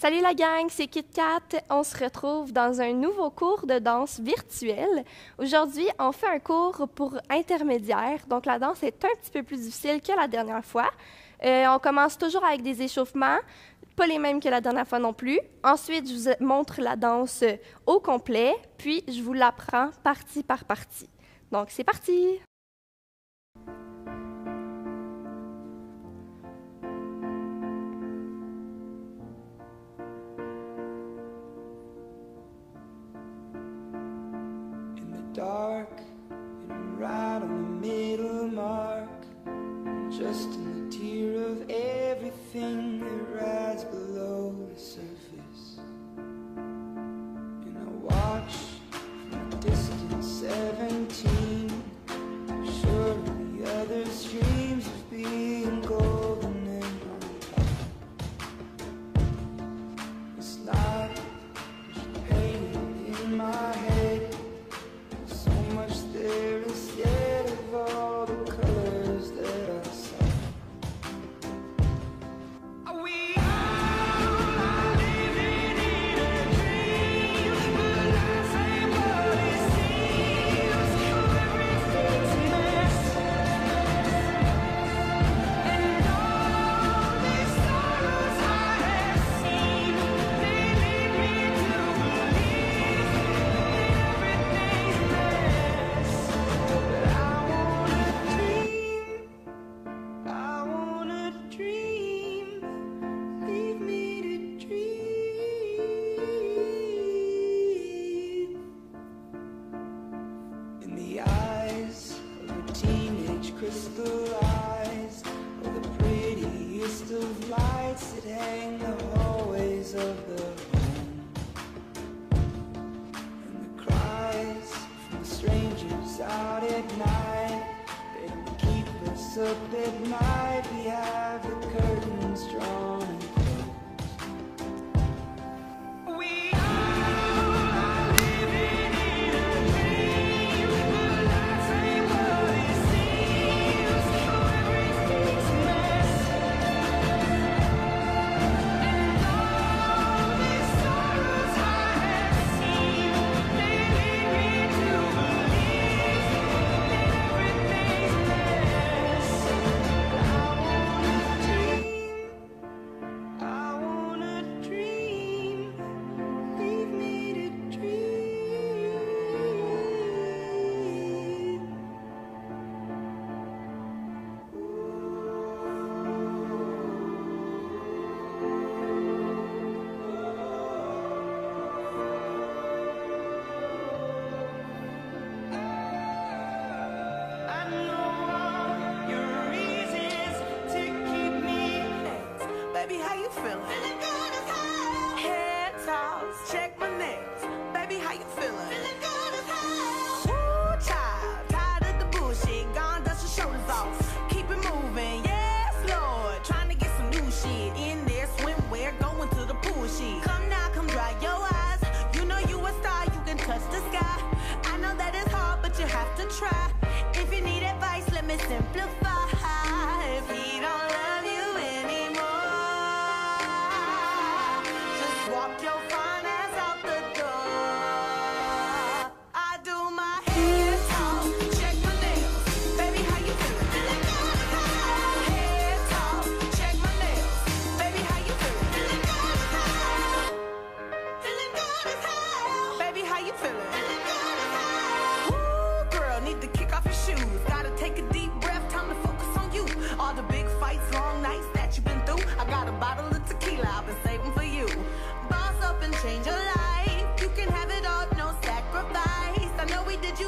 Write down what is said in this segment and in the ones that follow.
Salut la gang, c'est Kit Kat. On se retrouve dans un nouveau cours de danse virtuelle. Aujourd'hui, on fait un cours pour intermédiaire, donc la danse est un petit peu plus difficile que la dernière fois. Euh, on commence toujours avec des échauffements, pas les mêmes que la dernière fois non plus. Ensuite, je vous montre la danse au complet, puis je vous l'apprends partie par partie. Donc c'est parti! dark.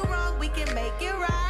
wrong, we can make it right.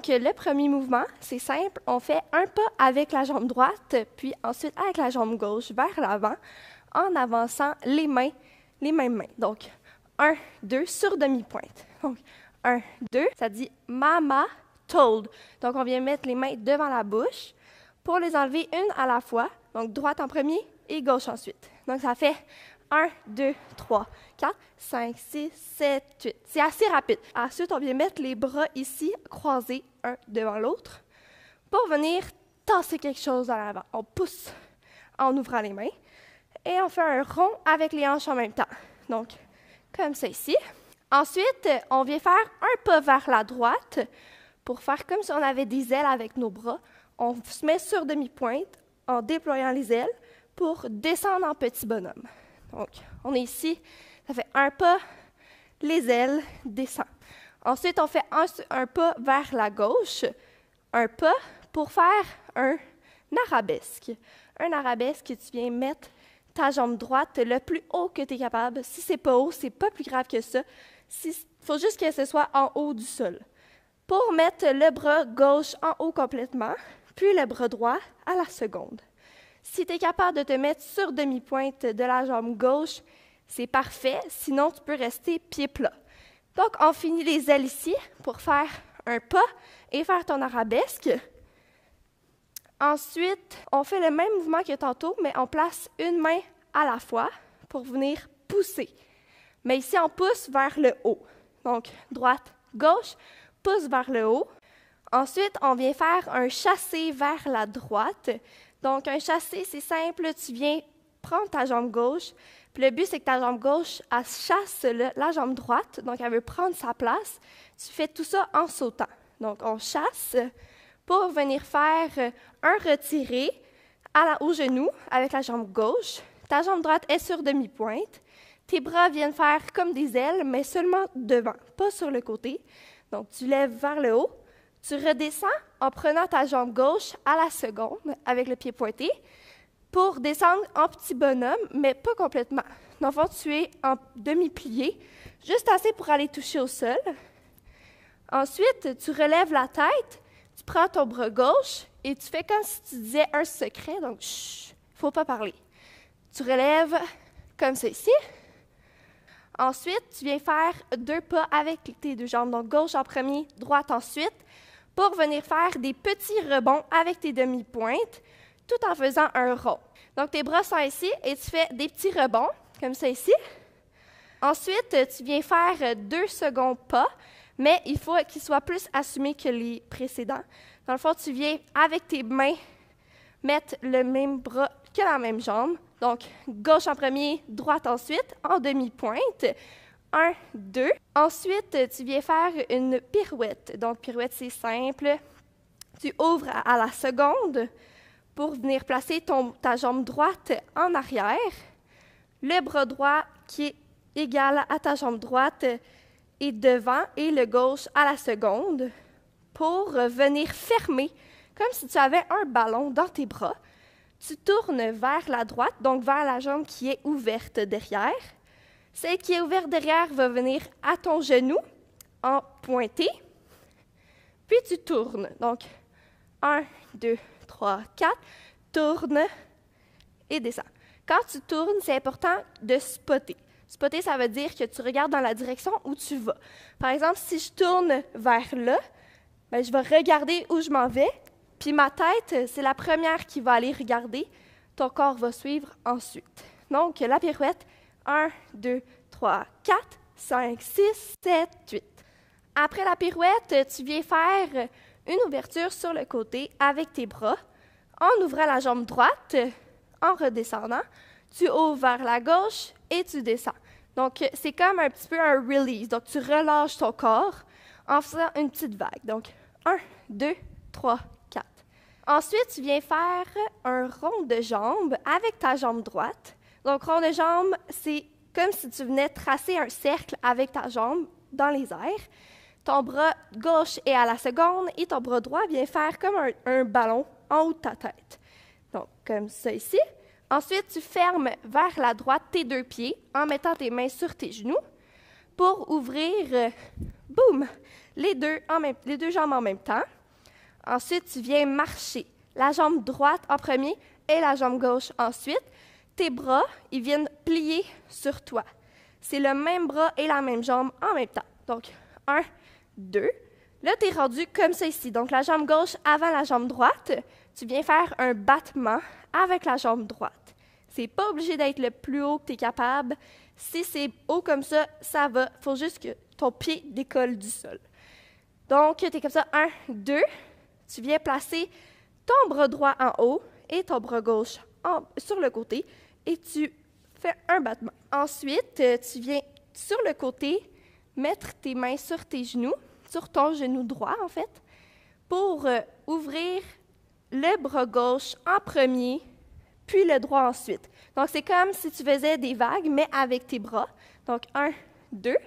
Donc, le premier mouvement, c'est simple. On fait un pas avec la jambe droite, puis ensuite avec la jambe gauche vers l'avant, en avançant les mains, les mêmes mains. Donc, un, deux, sur demi-pointe. Donc, un, deux, ça dit mama told. Donc, on vient mettre les mains devant la bouche pour les enlever une à la fois. Donc, droite en premier et gauche ensuite. Donc, ça fait 1, 2, 3, 4, 5, 6, 7, 8. C'est assez rapide. Ensuite, on vient mettre les bras ici, croisés, un devant l'autre, pour venir tasser quelque chose à l'avant. On pousse en ouvrant les mains et on fait un rond avec les hanches en même temps. Donc, comme ça ici. Ensuite, on vient faire un pas vers la droite pour faire comme si on avait des ailes avec nos bras. On se met sur demi-pointe en déployant les ailes pour descendre en petit bonhomme. Donc, on est ici, ça fait un pas, les ailes, descend. Ensuite, on fait un, pas vers la gauche, un pas pour faire un arabesque. Un arabesque, tu viens mettre ta jambe droite le plus haut que tu es capable. Si c'est pas haut, c'est pas plus grave que ça. Il faut juste que ce soit en haut du sol. Pour mettre le bras gauche en haut complètement, puis le bras droit à la seconde. Si tu es capable de te mettre sur demi-pointe de la jambe gauche, c'est parfait. Sinon, tu peux rester pied plat. Donc, on finit les ailes ici pour faire un pas et faire ton arabesque. Ensuite, on fait le même mouvement que tantôt, mais on place une main à la fois pour venir pousser. Mais ici, on pousse vers le haut. Donc, droite, gauche, pousse vers le haut. Ensuite, on vient faire un chassé vers la droite. Donc, un chassé, c'est simple. Tu viens prendre ta jambe gauche. Puis le but, c'est que ta jambe gauche, chasse la jambe droite. Donc, elle veut prendre sa place. Tu fais tout ça en sautant. Donc, on chasse pour venir faire un retiré à la- au genou avec la jambe gauche. Ta jambe droite est sur demi-pointe. Tes bras viennent faire comme des ailes, mais seulement devant, pas sur le côté. Donc, tu lèves vers le haut. Tu redescends en prenant ta jambe gauche à la seconde avec le pied pointé pour descendre en petit bonhomme, mais pas complètement. Dans le fond, tu es en demi-plié, juste assez pour aller toucher au sol. Ensuite, tu relèves la tête, tu prends ton bras gauche et tu fais comme si tu disais un secret, donc chut, faut pas parler. Tu relèves comme ici. Ensuite, tu viens faire deux pas avec tes deux jambes, donc gauche en premier, droite ensuite, pour venir faire des petits rebonds avec tes demi-pointes, tout en faisant un rond. Donc, tes bras sont ici et tu fais des petits rebonds, comme ça ici. Ensuite, tu viens faire deux seconds pas, mais il faut qu'ils soient plus assumés que les précédents. Dans le fond, tu viens avec tes mains mettre le même bras que la même jambe. Donc, gauche en premier, droite ensuite, en demi-pointe. Un, deux. Ensuite, tu viens faire une pirouette. Donc, pirouette, c'est simple. Tu ouvres à, la seconde pour venir placer ta jambe droite en arrière. le bras droit qui est égal à ta jambe droite est devant et le gauche à la seconde pour venir fermer, comme si tu avais un ballon dans tes bras. Tu tournes vers la droite, donc vers la jambe qui est ouverte derrière. Celle qui est ouverte derrière va venir à ton genou en pointé. Puis tu tournes. Donc, 1, 2, 3, 4. Tourne et descends. Quand tu tournes, c'est important de spotter. Spotter, ça veut dire que tu regardes dans la direction où tu vas. Par exemple, si je tourne vers là, ben, je vais regarder où je m'en vais, puis ma tête, c'est la première qui va aller regarder. Ton corps va suivre ensuite. Donc, la pirouette, 1, 2, 3, 4, 5, 6, 7, 8. Après la pirouette, tu viens faire une ouverture sur le côté avec tes bras en ouvrant la jambe droite, en redescendant. Tu ouvres vers la gauche et tu descends. Donc, c'est comme un petit peu un release. Donc, tu relâches ton corps en faisant une petite vague. Donc, 1, 2, 3, 4. Ensuite, tu viens faire un rond de jambes avec ta jambe droite. Donc, rond de jambes, c'est comme si tu venais tracer un cercle avec ta jambe dans les airs. Ton bras gauche est à la seconde et ton bras droit vient faire comme un, ballon en haut de ta tête. Donc, comme ça ici. Ensuite, tu fermes vers la droite tes deux pieds en mettant tes mains sur tes genoux pour ouvrir, euh, boum, les deux, les deux jambes en même temps. Ensuite, tu viens marcher. La jambe droite en premier et la jambe gauche ensuite. Tes bras, ils viennent plier sur toi. C'est le même bras et la même jambe en même temps. Donc, un, deux. Là, tu es rendu comme ça ici. Donc, la jambe gauche avant la jambe droite. Tu viens faire un battement avec la jambe droite. C'est pas obligé d'être le plus haut que tu es capable. Si c'est haut comme ça, ça va. faut juste que ton pied décolle du sol. Donc, tu es comme ça. Un, deux. Tu viens placer ton bras droit en haut et ton bras gauche sur le côté et tu fais un battement. Ensuite, euh, tu viens sur le côté mettre tes mains sur tes genoux, sur ton genou droit en fait, pour euh, ouvrir le bras gauche en premier, puis le droit ensuite. Donc, c'est comme si tu faisais des vagues, mais avec tes bras. Donc, un, deux,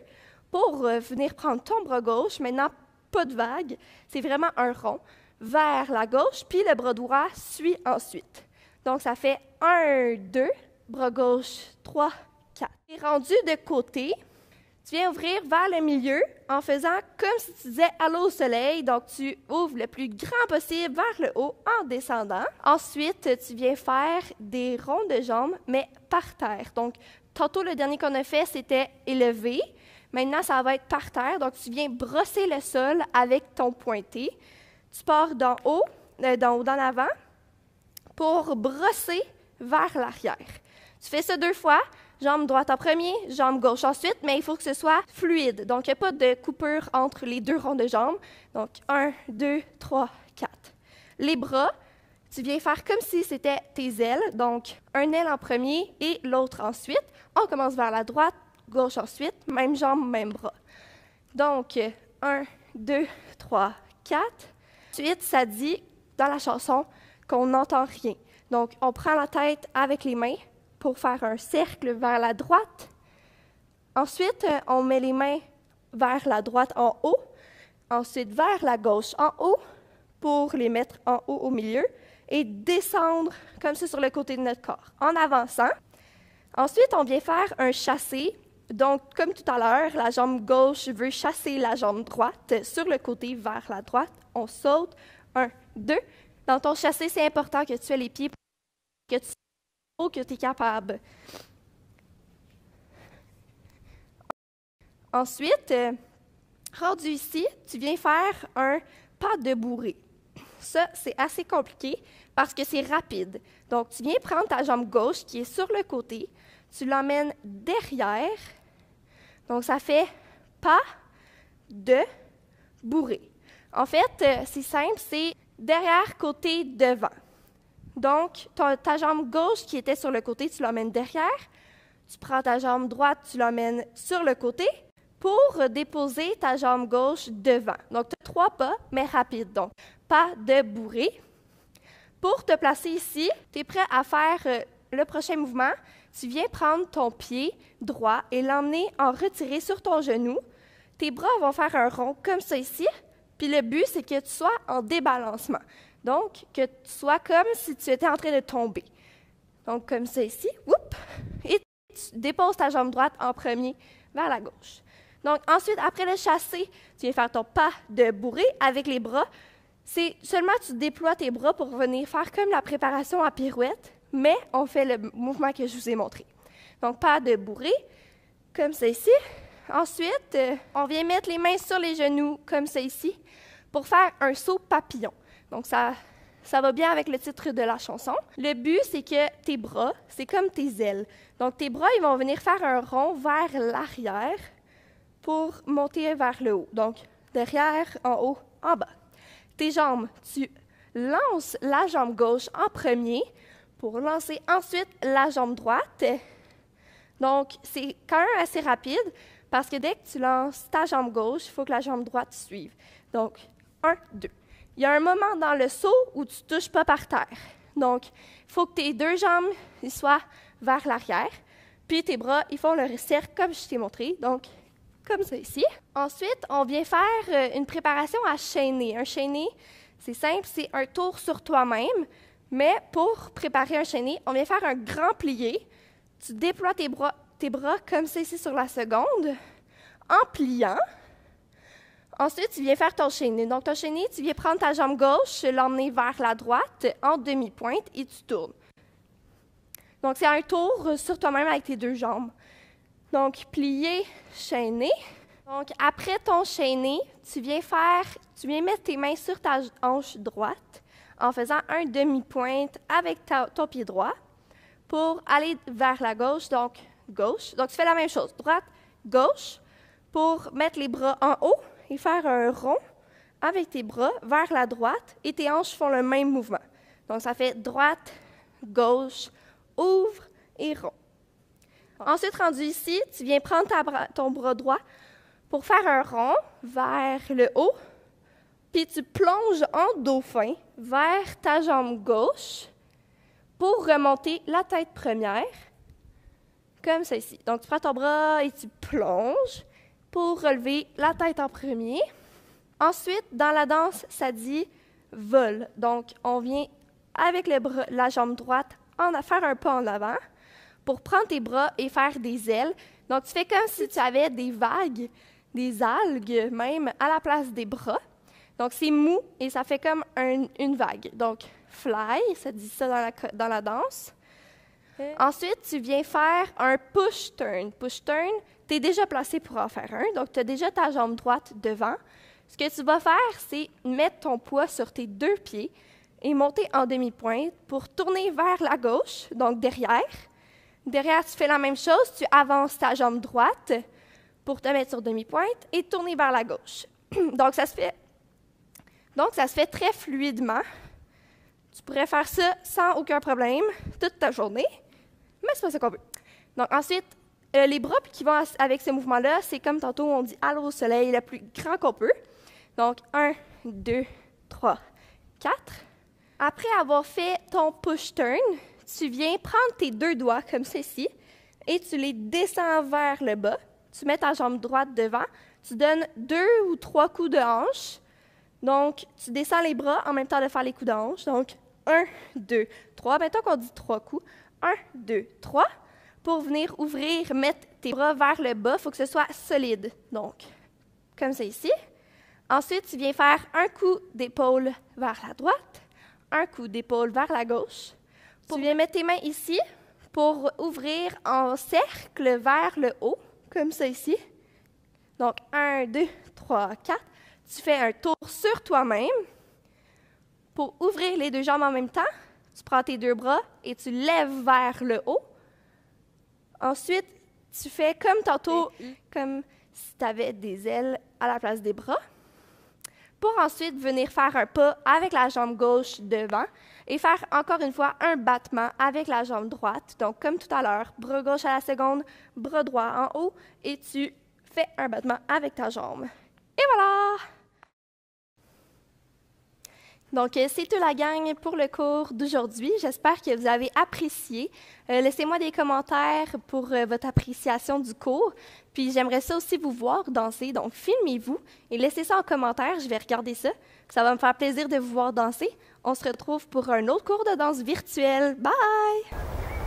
pour euh, venir prendre ton bras gauche. Maintenant, pas de vague, c'est vraiment un rond vers la gauche, puis le bras droit suit ensuite. Donc, ça fait un, deux, bras gauche, trois, quatre. Et rendu de côté, tu viens ouvrir vers le milieu en faisant comme si tu disais allô au soleil. Donc, tu ouvres le plus grand possible vers le haut en descendant. Ensuite, tu viens faire des ronds de jambes, mais par terre. Donc, tantôt, le dernier qu'on a fait, c'était élevé. Maintenant, ça va être par terre. Donc, tu viens brosser le sol avec ton pointé. Tu pars d'en haut, euh, d'en haut, d'en avant, pour brosser vers l'arrière. Tu fais ça deux fois, jambe droite en premier, jambe gauche ensuite, mais il faut que ce soit fluide. Donc, il n'y a pas de coupure entre les deux ronds de jambes. Donc, un, deux, trois, quatre. Les bras, tu viens faire comme si c'était tes ailes. Donc, un aile en premier et l'autre ensuite. On commence vers la droite, gauche ensuite, même jambe, même bras. Donc, un, deux, trois, quatre. Ensuite, ça dit dans la chanson qu'on n'entend rien. Donc, on prend la tête avec les mains pour faire un cercle vers la droite. Ensuite, euh, on met les mains vers la droite en haut. Ensuite, vers la gauche en haut pour les mettre en haut au milieu et descendre comme ça sur le côté de notre corps en avançant. Ensuite, on vient faire un chassé. Donc, comme tout à l'heure, la jambe gauche veut chasser la jambe droite sur le côté vers la droite. On saute. Un, deux. Dans ton chassé, c'est important que tu aies les pieds que tu haut que tu es capable. Ensuite, euh, rendu ici, tu viens faire un pas de bourrée. Ça, c'est assez compliqué parce que c'est rapide. Donc, tu viens prendre ta jambe gauche qui est sur le côté, tu l'emmènes derrière. Donc, ça fait pas de bourrée. En fait, euh, c'est simple, c'est derrière, côté, devant. Donc, ta, jambe gauche qui était sur le côté, tu l'emmènes derrière. Tu prends ta jambe droite, tu l'emmènes sur le côté pour déposer ta jambe gauche devant. Donc, tu as trois pas, mais rapides. Donc, pas de bourrée. Pour te placer ici, tu es prêt à faire euh, le prochain mouvement. tu viens prendre ton pied droit et l'emmener en retiré sur ton genou. Tes bras vont faire un rond comme ça ici. Puis le but, c'est que tu sois en débalancement. Donc, que tu sois comme si tu étais en train de tomber. Donc, comme ça ici. Whoop! Et tu déposes ta jambe droite en premier vers la gauche. Donc, ensuite, après le chassé, tu viens faire ton pas de bourré avec les bras. C'est seulement tu déploies tes bras pour venir faire comme la préparation à pirouette, mais on fait le mouvement que je vous ai montré. Donc, pas de bourré, comme ça ici. Ensuite, euh, on vient mettre les mains sur les genoux, comme ça ici, pour faire un saut papillon. Donc, ça, ça va bien avec le titre de la chanson. Le but, c'est que tes bras, c'est comme tes ailes. Donc, tes bras, ils vont venir faire un rond vers l'arrière pour monter vers le haut. Donc, derrière, en haut, en bas. Tes jambes, tu lances la jambe gauche en premier pour lancer ensuite la jambe droite. Donc, c'est quand même assez rapide parce que dès que tu lances ta jambe gauche, il faut que la jambe droite suive. Donc, un, deux. Il y a un moment dans le saut où tu ne touches pas par terre. Donc, il faut que tes deux jambes soient vers l'arrière. Puis tes bras, ils font le cercle comme je t'ai montré. Donc, comme ça ici. Ensuite, on vient faire euh, une préparation à chaîner. Un chaîné, c'est simple, c'est un tour sur toi-même. Mais pour préparer un chaîné, on vient faire un grand plié. Tu déploies tes bras, bras comme ça ici sur la seconde, en pliant. Ensuite, tu viens faire ton chaîné. Donc, ton chaîné, tu viens prendre ta jambe gauche, l'emmener vers la droite en demi-pointe et tu tournes. Donc, c'est un tour sur toi-même avec tes deux jambes. Donc, plié, chaîné. Donc, après ton chaîné, tu viens faire, tu viens mettre tes mains sur ta hanche droite en faisant un demi-pointe avec ton pied droit pour aller vers la gauche, donc gauche. Donc, tu fais la même chose, droite, gauche, pour mettre les bras en haut et faire un rond avec tes bras vers la droite et tes hanches font le même mouvement. Donc, ça fait droite, gauche, ouvre et rond. Ensuite, rendu ici, tu viens prendre ton bras droit pour faire un rond vers le haut, puis tu plonges en dauphin vers ta jambe gauche pour remonter la tête première, comme ceci. Donc, tu prends ton bras et tu plonges pour relever la tête en premier. Ensuite, dans la danse, ça dit vol. Donc, on vient avec la jambe droite en faire un pas en avant pour prendre tes bras et faire des ailes. Donc, tu fais comme si tu avais des vagues, des algues même, à la place des bras. Donc, c'est mou et ça fait comme un- une vague. Donc, fly, ça dit ça dans la, dans la danse. Ensuite, tu viens faire un push turn. Push turn, tu es déjà placé pour en faire un, donc tu as déjà ta jambe droite devant. Ce que tu vas faire, c'est mettre ton poids sur tes deux pieds et monter en demi-pointe pour tourner vers la gauche, donc derrière. Derrière, tu fais la même chose, tu avances ta jambe droite pour te mettre sur demi-pointe et tourner vers la gauche. donc, ça se fait, donc, ça se fait très fluidement. Tu pourrais faire ça sans aucun problème toute ta journée, mais c'est pas ça qu'on veut. Donc, ensuite, euh, les bras qui vont avec ce mouvement-là, c'est comme tantôt on dit allô au soleil le plus grand qu'on peut. Donc, un, deux, trois, quatre. Après avoir fait ton push turn, tu viens prendre tes deux doigts comme ceci et tu les descends vers le bas. Tu mets ta jambe droite devant. Tu donnes deux ou trois coups de hanche. Donc, tu descends les bras en même temps de faire les coups de hanche. Donc, un, deux, trois. Maintenant qu'on dit trois coups, un, deux, trois. Pour venir ouvrir, mettre tes bras vers le bas, il faut que ce soit solide. Donc, comme ça ici. Ensuite, tu viens faire un coup d'épaule vers la droite, un coup d'épaule vers la gauche. Tu viens mettre tes mains ici pour ouvrir en cercle vers le haut, comme ça ici. Donc, un, deux, trois, quatre. Tu fais un tour sur toi-même pour ouvrir les deux jambes en même temps. Tu prends tes deux bras et tu lèves vers le haut. Ensuite, tu fais comme tantôt, comme si tu avais des ailes à la place des bras. Pour ensuite venir faire un pas avec la jambe gauche devant et faire encore une fois un battement avec la jambe droite. Donc, comme tout à l'heure, bras gauche à la seconde, bras droit en haut et tu fais un battement avec ta jambe. Et voilà! Donc, euh, c'est tout la gang pour le cours d'aujourd'hui. J'espère que vous avez apprécié. Euh, Laissez-moi des commentaires pour euh, votre appréciation du cours. Puis, j'aimerais ça aussi vous voir danser. Donc, filmez-vous et laissez ça en commentaire. Je vais regarder ça. Ça va me faire plaisir de vous voir danser. On se retrouve pour un autre cours de danse virtuelle. Bye!